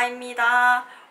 아라입니다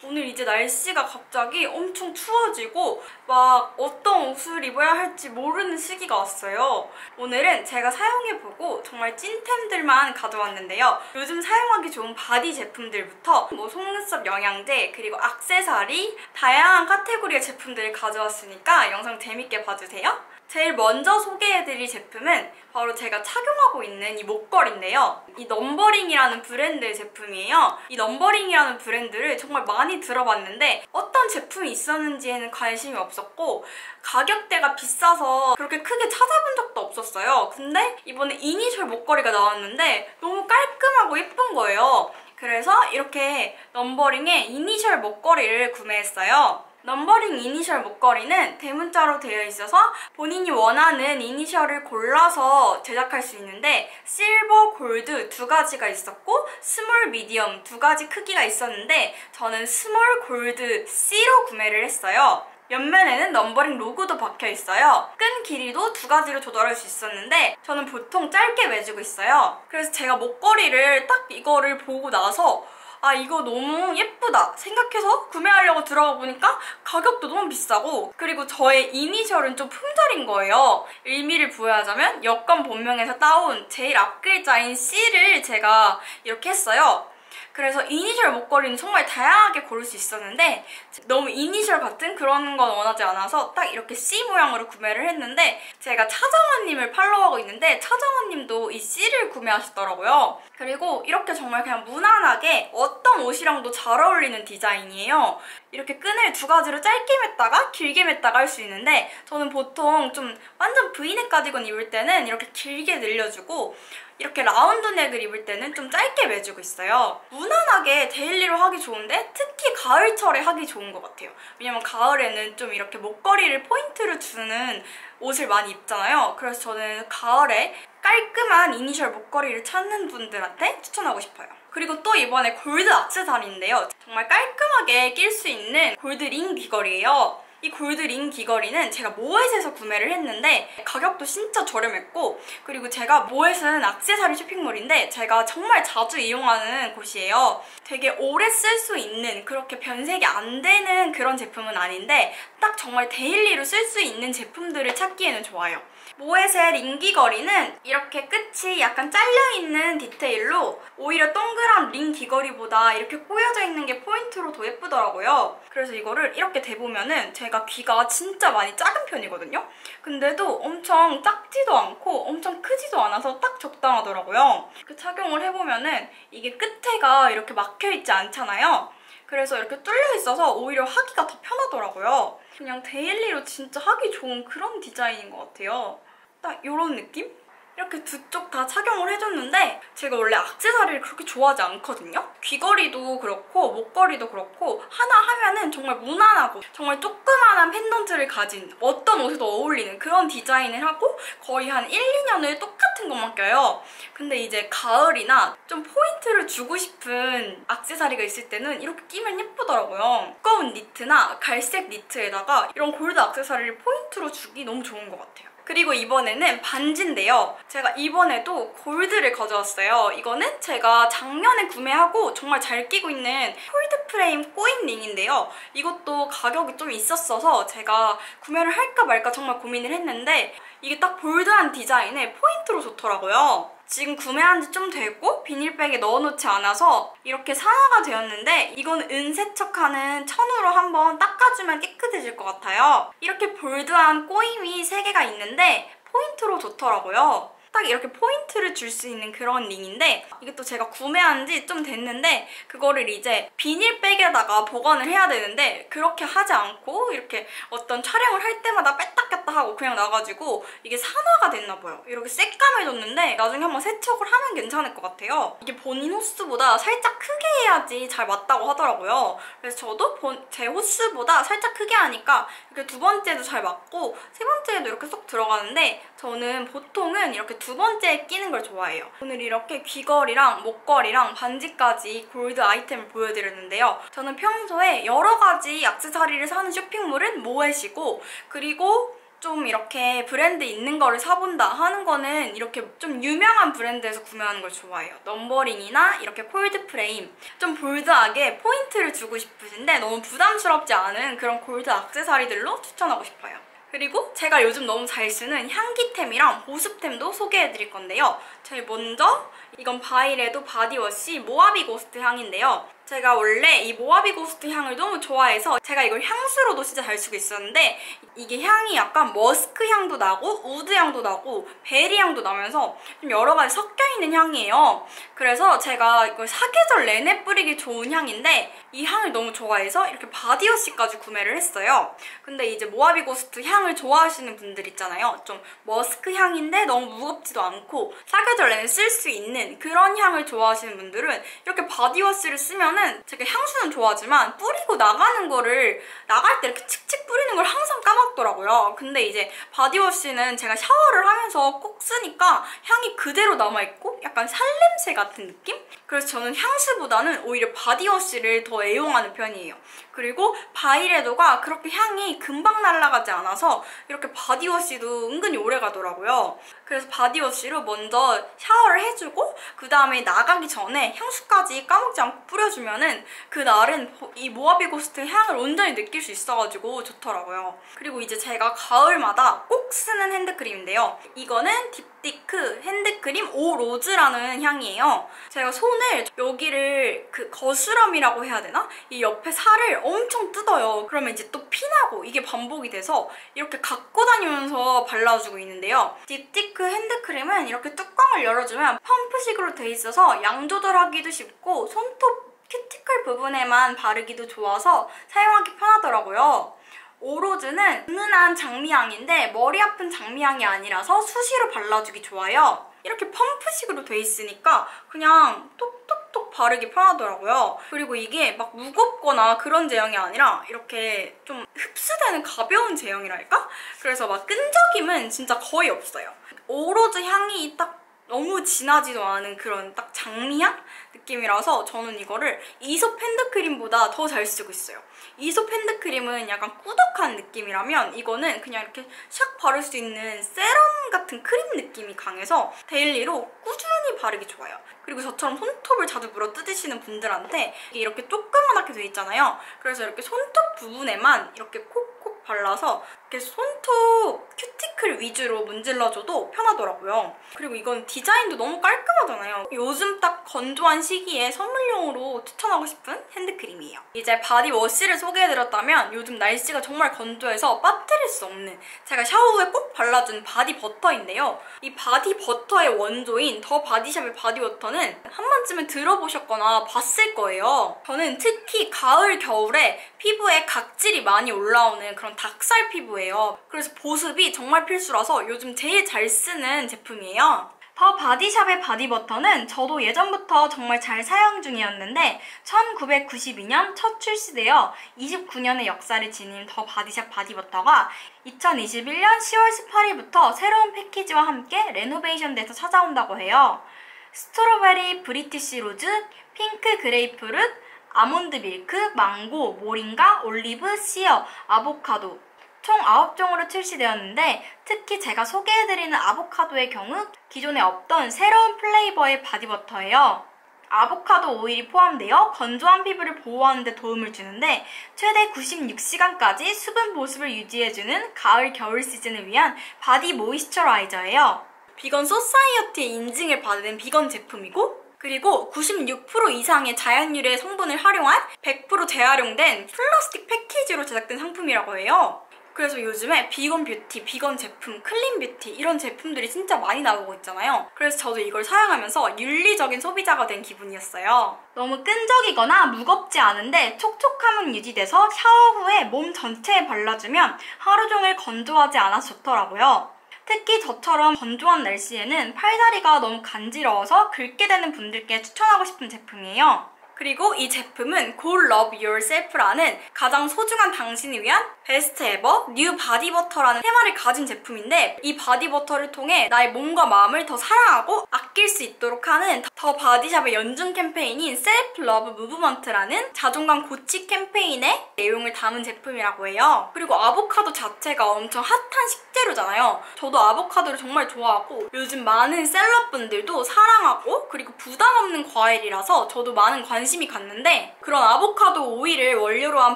오늘 이제 날씨가 갑자기 엄청 추워지고 막 어떤 옷을 입어야 할지 모르는 시기가 왔어요. 오늘은 제가 사용해보고 정말 찐템들만 가져왔는데요. 요즘 사용하기 좋은 바디 제품들부터 뭐 속눈썹 영양제 그리고 악세사리 다양한 카테고리의 제품들을 가져왔으니까 영상 재밌게 봐주세요 제일 먼저 소개해드릴 제품은 바로 제가 착용하고 있는 이 목걸이인데요. 이 넘버링이라는 브랜드의 제품이에요. 이 넘버링이라는 브랜드를 정말 많이 들어봤는데 어떤 제품이 있었는지에는 관심이 없었고 가격대가 비싸서 그렇게 크게 찾아본 적도 없었어요. 근데 이번에 이니셜 목걸이가 나왔는데 너무 깔끔하고 예쁜 거예요. 그래서 이렇게 넘버링의 이니셜 목걸이를 구매했어요. 넘버링 이니셜 목걸이는 대문자로 되어 있어서 본인이 원하는 이니셜을 골라서 제작할 수 있는데 실버, 골드 두 가지가 있었고 small, medium 두 가지 크기가 있었는데 저는 small, 골드 C로 구매를 했어요. 옆면에는 넘버링 로고도 박혀 있어요. 끈 길이도 두 가지로 조절할 수 있었는데 저는 보통 짧게 매주고 있어요. 그래서 제가 목걸이를 딱 이거를 보고 나서 아 이거 너무 예쁘다 생각해서 구매하려고 들어가 보니까 가격도 너무 비싸고 그리고 저의 이니셜은 좀 품절인 거예요. 의미를 부여하자면 여권 본명에서 따온 제일 앞글자인 C를 제가 이렇게 했어요. 그래서 이니셜 목걸이는 정말 다양하게 고를 수 있었는데 너무 이니셜 같은 그런 건 원하지 않아서 딱 이렇게 C 모양으로 구매를 했는데 제가 차정원님을 팔로우하고 있는데 차정원님도 이 C를 구매하셨더라고요. 그리고 이렇게 정말 그냥 무난하게 어떤 옷이랑도 잘 어울리는 디자인이에요. 이렇게 끈을 두 가지로 짧게 맸다가 길게 맸다가 할 수 있는데 저는 보통 좀 완전 브이넥 가디건 입을 때는 이렇게 길게 늘려주고 이렇게 라운드 넥을 입을 때는 좀 짧게 매주고 있어요. 무난하게 daily로 하기 좋은데 특히 가을철에 하기 좋은 것 같아요. 왜냐면 가을에는 좀 이렇게 목걸이를 포인트를 주는 옷을 많이 입잖아요. 그래서 저는 가을에 깔끔한 이니셜 목걸이를 찾는 분들한테 추천하고 싶어요. 그리고 또 이번에 골드 악세사리인데요. 정말 깔끔하게 낄 수 있는 골드 링 귀걸이에요. 이 골드링 귀걸이는 제가 모엣에서 구매를 했는데 가격도 진짜 저렴했고 그리고 제가 모엣은 악세사리 쇼핑몰인데 제가 정말 자주 이용하는 곳이에요. 되게 오래 쓸 수 있는 그렇게 변색이 안 되는 그런 제품은 아닌데 딱 정말 daily로 쓸 수 있는 제품들을 찾기에는 좋아요. 모엣의 링 귀걸이는 이렇게 끝이 약간 잘려있는 디테일로 오히려 동그란 링 귀걸이보다 이렇게 꼬여져 있는 게 포인트로 더 예쁘더라고요. 그래서 이거를 이렇게 대보면은 제가 귀가 진짜 많이 작은 편이거든요. 근데도 엄청 작지도 않고 엄청 크지도 않아서 딱 적당하더라고요. 그 착용을 해보면은 이게 끝에가 이렇게 막혀있지 않잖아요. 그래서 이렇게 뚫려 있어서 오히려 하기가 더 편하더라고요. 그냥 daily로 진짜 하기 좋은 그런 디자인인 것 같아요. 딱 이런 느낌? 이렇게 두 쪽 다 착용을 해줬는데 제가 원래 악세사리를 그렇게 좋아하지 않거든요? 귀걸이도 그렇고 목걸이도 그렇고 하나 하면은 정말 무난하고 정말 조그만한 펜던트를 가진 어떤 옷에도 어울리는 그런 디자인을 하고 거의 한 1, 2년을 똑같은 것만 껴요. 근데 이제 가을이나 좀 포인트를 주고 싶은 악세사리가 있을 때는 이렇게 끼면 예쁘더라고요. 두꺼운 니트나 갈색 니트에다가 이런 골드 악세사리를 포인트로 주기 너무 좋은 것 같아요. 그리고 이번에는 반지인데요. 제가 이번에도 골드를 가져왔어요. 이거는 제가 작년에 구매하고 정말 잘 끼고 있는 폴드 프레임 꼬인 링인데요. 이것도 가격이 좀 있었어서 제가 구매를 할까 말까 정말 고민을 했는데 이게 딱 bold한 디자인에 포인트로 좋더라고요. 지금 구매한 지 좀 됐고 비닐백에 넣어놓지 않아서 이렇게 산화가 되었는데 이건 은세척하는 천으로 한번 닦아주면 깨끗해질 것 같아요. 이렇게 bold한 꼬임이 3개가 있는데 포인트로 좋더라고요. 딱 이렇게 포인트를 줄 수 있는 그런 링인데 이것도 제가 구매한 지 좀 됐는데 그거를 이제 비닐백에다가 보관을 해야 되는데 그렇게 하지 않고 이렇게 어떤 촬영을 할 때마다 뺐다 꼈다 하고 그냥 나가지고 이게 산화가 됐나 봐요. 이렇게 새까매졌는데 나중에 한번 세척을 하면 괜찮을 것 같아요. 이게 본인 호스보다 살짝 크게 해야지 잘 맞다고 하더라고요. 그래서 저도 본, 제 호스보다 살짝 크게 하니까 이렇게 두 번째도 잘 맞고 세 번째에도 이렇게 쏙 들어가는데 저는 보통은 이렇게 두 번째에 끼는 걸 좋아해요. 오늘 이렇게 귀걸이랑 목걸이랑 반지까지 골드 아이템을 보여드렸는데요. 저는 평소에 여러 가지 액세서리를 사는 쇼핑몰은 모эт이고 그리고 좀 이렇게 브랜드 있는 거를 사본다 하는 거는 이렇게 좀 유명한 브랜드에서 구매하는 걸 좋아해요. 넘버링이나 이렇게 폴드 프레임 좀 bold하게 포인트를 주고 싶으신데 너무 부담스럽지 않은 그런 골드 액세서리들로 추천하고 싶어요. 그리고 제가 요즘 너무 잘 쓰는 향기템이랑 보습템도 소개해드릴 건데요. 제일 먼저 이건 바이레도 바디워시 모하비 고스트 향인데요. 제가 원래 이 모하비 고스트 향을 너무 좋아해서 제가 이걸 향수로도 진짜 잘 쓰고 있었는데 이게 향이 약간 머스크 향도 나고 wood 향도 나고 베리 향도 나면서 좀 여러 가지 섞여 있는 향이에요. 그래서 제가 이걸 사계절 내내 뿌리기 좋은 향인데 이 향을 너무 좋아해서 이렇게 바디워시까지 구매를 했어요. 근데 이제 Mojave Ghost 향을 좋아하시는 분들 있잖아요. 좀 머스크 향인데 너무 무겁지도 않고 사계절 내내 쓸 수 있는 그런 향을 좋아하시는 분들은 이렇게 바디워시를 쓰면 저는 제가 향수는 좋아하지만 뿌리고 나가는 거를 나갈 때 이렇게 칙칙 뿌리는 걸 항상 까먹더라고요. 근데 이제 바디워시는 제가 샤워를 하면서 꼭 쓰니까 향이 그대로 남아있고 약간 살냄새 같은 느낌? 그래서 저는 향수보다는 오히려 바디워시를 더 애용하는 편이에요. 그리고 바이레도가 그렇게 향이 금방 날아가지 않아서 이렇게 바디워시도 은근히 오래 가더라고요. 그래서 바디워시로 먼저 샤워를 해주고 그 다음에 나가기 전에 향수까지 까먹지 않고 뿌려주면 은 그 날은 이 Mojave Ghost 향을 온전히 느낄 수 있어가지고 좋더라고요. 그리고 이제 제가 가을마다 꼭 쓰는 핸드크림인데요. 이거는 딥디크 핸드크림 Eau Rose라는 향이에요. 제가 손을 여기를 그 거스럼이라고 해야 되나? 이 옆에 살을 엄청 뜯어요. 그러면 이제 또 피나고 이게 반복이 돼서 이렇게 갖고 다니면서 발라주고 있는데요. 딥디크 핸드크림은 이렇게 뚜껑을 열어주면 펌프식으로 돼 있어서 양 조절하기도 쉽고 손톱 큐티클 부분에만 바르기도 좋아서 사용하기 편하더라고요. 오로즈는 은은한 장미향인데 머리 아픈 장미향이 아니라서 수시로 발라주기 좋아요. 이렇게 펌프식으로 돼 있으니까 그냥 톡톡톡 바르기 편하더라고요. 그리고 이게 막 무겁거나 그런 제형이 아니라 이렇게 좀 흡수되는 가벼운 제형이랄까? 그래서 막 끈적임은 진짜 거의 없어요. Eau Rose 향이 딱 너무 진하지도 않은 그런 딱 장미향 느낌이라서 저는 이거를 이솝 핸드크림보다 더 잘 쓰고 있어요. 이솝 핸드크림은 약간 꾸덕한 느낌이라면 이거는 그냥 이렇게 샥 바를 수 있는 세럼 같은 크림 느낌이 강해서 daily로 꾸준히 바르기 좋아요. 그리고 저처럼 손톱을 자주 물어 뜯으시는 분들한테 이렇게 조그만하게 돼 있잖아요. 그래서 이렇게 손톱 부분에만 이렇게 콕콕 발라서 이렇게 손톱 큐티클 위주로 문질러줘도 편하더라고요. 그리고 이건 디자인도 너무 깔끔하잖아요. 요즘 딱 건조한 시기에 선물용으로 추천하고 싶은 핸드크림이에요. 이제 바디워시를 소개해드렸다면 요즘 날씨가 정말 건조해서 빠뜨릴 수 없는 제가 샤워 후에 꼭 발라준 바디 버터인데요. 이 바디 버터의 원조인 더 바디샵의 바디버터는 한 번쯤은 들어보셨거나 봤을 거예요. 저는 특히 가을, 겨울에 피부에 각질이 많이 올라오는 그런 닭살 피부예요. 그래서 보습이 정말 필수라서 요즘 제일 잘 쓰는 제품이에요. 더 바디샵의 바디버터는 저도 예전부터 정말 잘 사용 중이었는데 1992년 첫 출시되어 29년의 역사를 지닌 더 바디샵 바디버터가 2021년 10월 18일부터 새로운 패키지와 함께 renovation돼서 찾아온다고 해요. strawberry, British rose, pink grapefruit, 아몬드 밀크, 망고, 모링가, 올리브, shea, 아보카도 총 9종으로 출시되었는데 특히 제가 소개해드리는 아보카도의 경우 기존에 없던 새로운 flavor의 바디버터예요. 아보카도 오일이 포함되어 건조한 피부를 보호하는 데 도움을 주는데 최대 96시간까지 수분 보습을 유지해주는 가을 겨울 시즌을 위한 바디 moisturizer예요. Vegan Society의 인증을 받은 비건 제품이고 그리고 96% 이상의 자연 유래 성분을 활용한 100% 재활용된 플라스틱 패키지로 제작된 상품이라고 해요. 그래서 요즘에 비건 뷰티, 비건 제품, clean beauty 이런 제품들이 진짜 많이 나오고 있잖아요. 그래서 저도 이걸 사용하면서 윤리적인 소비자가 된 기분이었어요. 너무 끈적이거나 무겁지 않은데 촉촉함은 유지돼서 샤워 후에 몸 전체에 발라주면 하루 종일 건조하지 않아서 좋더라고요. 특히 저처럼 건조한 날씨에는 팔다리가 너무 간지러워서 긁게 되는 분들께 추천하고 싶은 제품이에요. 그리고 이 제품은 Go Love Yourself라는 가장 소중한 당신을 위한 best ever new body butter라는 테마를 가진 제품인데 이 바디버터를 통해 나의 몸과 마음을 더 사랑하고 아낄 수 있도록 하는 더 바디샵의 연중 캠페인인 Self Love Movement라는 자존감 고취 캠페인의 내용을 담은 제품이라고 해요. 그리고 아보카도 자체가 엄청 핫한 식재료잖아요. 저도 아보카도를 정말 좋아하고 요즘 많은 셀럽분들도 사랑하고 그리고 부담 없는 과일이라서 저도 많은 관심이 갔는데 그런 아보카도 오일을 원료로 한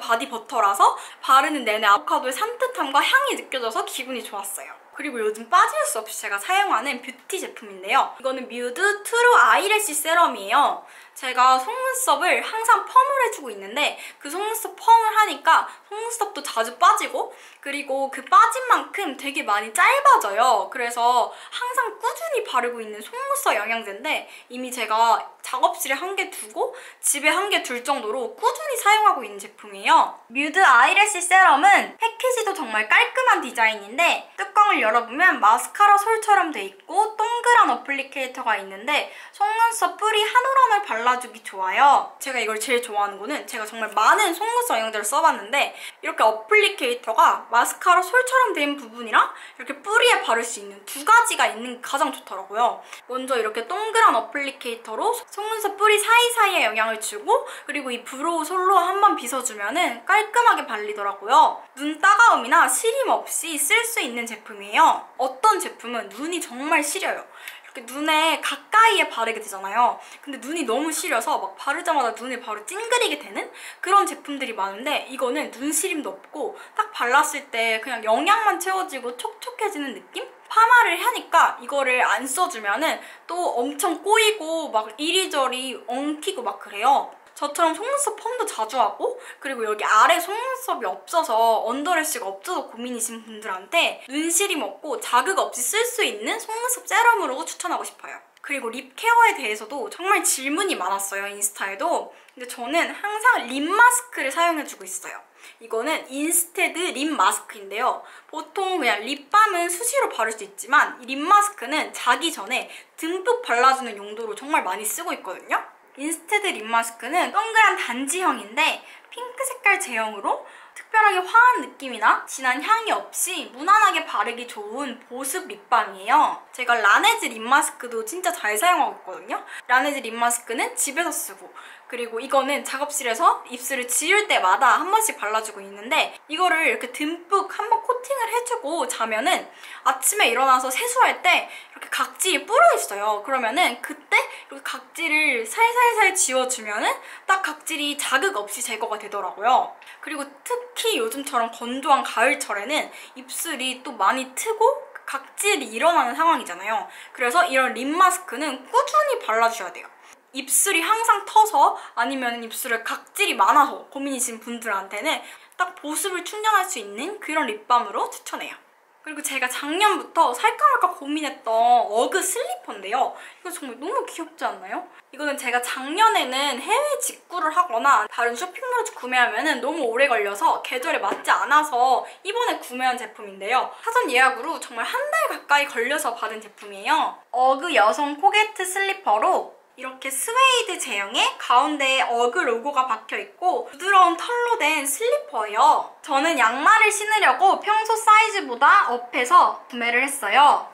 바디버터라서 바르는 내내 아보카도의 산뜻함과 향이 느껴져서 기분이 좋았어요. 그리고 요즘 빠질 수 없이 제가 사용하는 뷰티 제품인데요. 이거는 뮤드 True Eyelash Serum이에요. 제가 속눈썹을 항상 펌을 해주고 있는데 그 속눈썹 펌을 하니까 속눈썹도 자주 빠지고 그리고 그 빠진 만큼 되게 많이 짧아져요. 그래서 항상 꾸준히 바르고 있는 속눈썹 영양제인데 이미 제가 작업실에 한 개 두고 집에 한 개 둘 정도로 꾸준히 사용하고 있는 제품이에요. 뮤드 Eyelash Serum은 패키지도 정말 깔끔한 디자인인데 뚜껑을 열어보면 마스카라 솔처럼 돼 있고 동그란 applicator가 있는데 속눈썹 뿌리 한 올 한올 발라 주기 좋아요. 제가 이걸 제일 좋아하는 거는 제가 정말 많은 속눈썹 영양제를 써봤는데 이렇게 applicator가 마스카라 솔처럼 된 부분이랑 이렇게 뿌리에 바를 수 있는 두 가지가 있는 게 가장 좋더라고요. 먼저 이렇게 동그란 applicator로 속눈썹 뿌리 사이사이에 영양을 주고 그리고 이 brow 솔로 한번 빗어주면 깔끔하게 발리더라고요. 눈 따가움이나 시림 없이 쓸 수 있는 제품이에요. 어떤 제품은 눈이 정말 시려요. 이렇게 눈에 가까이에 바르게 되잖아요. 근데 눈이 너무 시려서 막 바르자마자 눈을 바로 찡그리게 되는 그런 제품들이 많은데 이거는 눈 시림도 없고 딱 발랐을 때 그냥 영양만 채워지고 촉촉해지는 느낌? 파마를 하니까 이거를 안 써주면은 또 엄청 꼬이고 막 이리저리 엉키고 막 그래요. 저처럼 속눈썹 펌도 자주 하고 그리고 여기 아래 속눈썹이 없어서 underlash가 없어서 고민이신 분들한테 눈시림 없고 자극 없이 쓸 수 있는 속눈썹 세럼으로 추천하고 싶어요. 그리고 lip care에 대해서도 정말 질문이 많았어요, 인스타에도. 근데 저는 항상 lip mask를 사용해주고 있어요. 이거는 인스테드 lip mask인데요. 보통 그냥 립밤은 수시로 바를 수 있지만 lip mask는 자기 전에 듬뿍 발라주는 용도로 정말 많이 쓰고 있거든요. 인스테드 lip mask는 동그란 단지형인데 핑크 색깔 제형으로 특별하게 화한 느낌이나 진한 향이 없이 무난하게 바르기 좋은 보습 립밤이에요. 제가 라네즈 lip mask도 진짜 잘 사용하고 있거든요. 라네즈 lip mask는 집에서 쓰고 그리고 이거는 작업실에서 입술을 지울 때마다 한 번씩 발라주고 있는데 이거를 이렇게 듬뿍 한 번 코팅을 해주고 자면은 아침에 일어나서 세수할 때 이렇게 각질이 불어있어요. 그러면은 그때 이렇게 각질을 살살살 지워주면은 딱 각질이 자극 없이 제거가 되더라고요. 그리고 특히 요즘처럼 건조한 가을철에는 입술이 또 많이 트고 각질이 일어나는 상황이잖아요. 그래서 이런 립 마스크는 꾸준히 발라주셔야 돼요. 입술이 항상 터서 아니면 입술에 각질이 많아서 고민이신 분들한테는 딱 보습을 충전할 수 있는 그런 립밤으로 추천해요. 그리고 제가 작년부터 살까 말까 고민했던 어그 슬리퍼인데요. 이거 정말 너무 귀엽지 않나요? 이거는 제가 작년에는 해외 직구를 하거나 다른 쇼핑몰에서 구매하면 너무 오래 걸려서 계절에 맞지 않아서 이번에 구매한 제품인데요. 사전 예약으로 정말 한 달 가까이 걸려서 받은 제품이에요. 어그 여성 코케트 슬리퍼로 이렇게 스웨이드 제형의 가운데에 어그 로고가 박혀있고 부드러운 털로 된 슬리퍼예요. 저는 양말을 신으려고 평소 사이즈보다 up해서 구매를 했어요.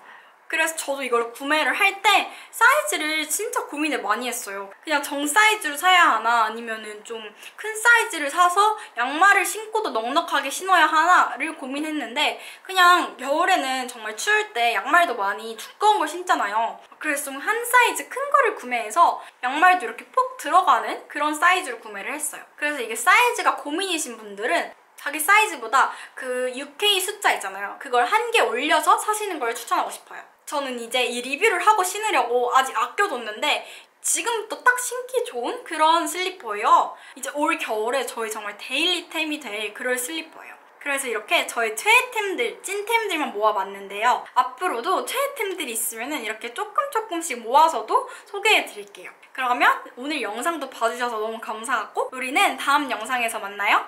그래서 저도 이걸 구매를 할 때 사이즈를 진짜 고민을 많이 했어요. 그냥 정 사이즈로 사야 하나 아니면은 좀 큰 사이즈를 사서 양말을 신고도 넉넉하게 신어야 하나를 고민했는데 그냥 겨울에는 정말 추울 때 양말도 많이 두꺼운 걸 신잖아요. 그래서 좀 한 사이즈 큰 거를 구매해서 양말도 이렇게 푹 들어가는 그런 사이즈로 구매를 했어요. 그래서 이게 사이즈가 고민이신 분들은 자기 사이즈보다 그 UK 숫자 있잖아요. 그걸 한 개 올려서 사시는 걸 추천하고 싶어요. 저는 이제 이 리뷰를 하고 신으려고 아직 아껴뒀는데 지금부터 딱 신기 좋은 그런 슬리퍼예요. 이제 올 겨울에 저희 정말 데일리템이 될 그런 슬리퍼예요. 그래서 이렇게 저의 최애템들, 찐템들만 모아봤는데요. 앞으로도 최애템들이 있으면 이렇게 조금 조금씩 모아서도 소개해드릴게요. 그러면 오늘 영상도 봐주셔서 너무 감사하고 우리는 다음 영상에서 만나요.